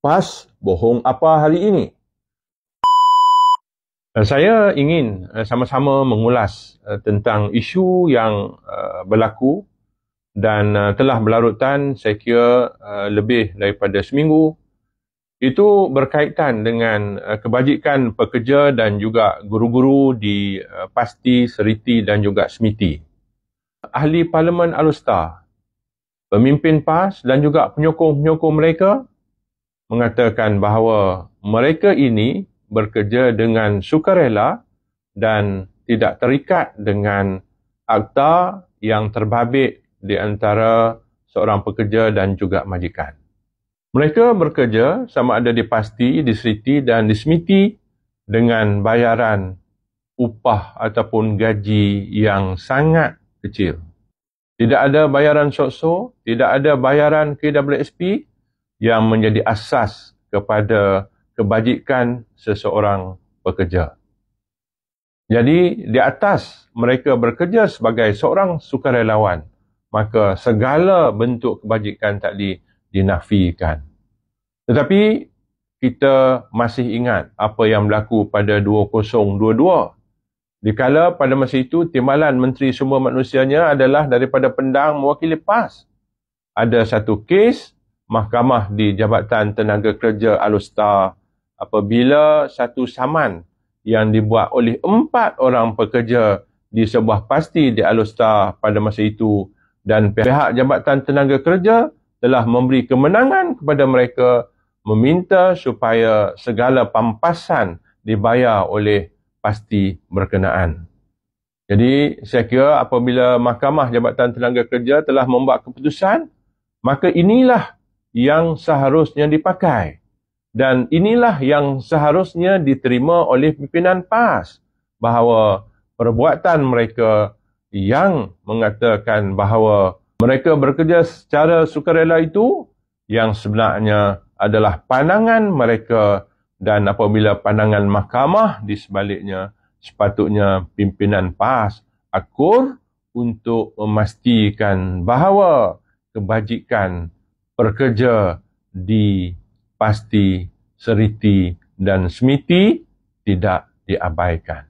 PAS bohong apa hari ini? Eh, saya ingin eh, sama-sama mengulas eh, tentang isu yang berlaku dan telah berlarutan saya kira lebih daripada seminggu. Itu berkaitan dengan kebajikan pekerja dan juga guru-guru di Pasti, Seriti dan juga Smiti. Ahli Parlimen Alustar, pemimpin PAS dan juga penyokong-penyokong mereka mengatakan bahawa mereka ini bekerja dengan sukarela dan tidak terikat dengan akta yang terbabit di antara seorang pekerja dan juga majikan. Mereka bekerja sama ada di pasti, di seriti dan di semiti dengan bayaran upah ataupun gaji yang sangat kecil. Tidak ada bayaran SOSO, tidak ada bayaran KWSP yang menjadi asas kepada kebajikan seseorang pekerja. Jadi di atas mereka bekerja sebagai seorang sukarelawan, maka segala bentuk kebajikan tadi dinafikan. Tetapi kita masih ingat apa yang berlaku pada 2022. Dikala pada masa itu timbalan Menteri Sumber Manusianya adalah daripada pendang mewakili PAS. Ada satu kes mahkamah di Jabatan Tenaga Kerja Alustar apabila satu saman yang dibuat oleh empat orang pekerja di sebuah pasti di Alustar pada masa itu dan pihak Jabatan Tenaga Kerja telah memberi kemenangan kepada mereka meminta supaya segala pampasan dibayar oleh pasti berkenaan. Jadi saya kira apabila Mahkamah Jabatan Tenaga Kerja telah membuat keputusan, maka inilah yang seharusnya dipakai. Dan inilah yang seharusnya diterima oleh pimpinan PAS bahawa perbuatan mereka yang mengatakan bahawa mereka bekerja secara sukarela itu yang sebenarnya adalah pandangan mereka dan apabila pandangan mahkamah di sebaliknya sepatutnya pimpinan PAS akur untuk memastikan bahawa kebajikan pekerja di pasti seriti dan semiti tidak diabaikan.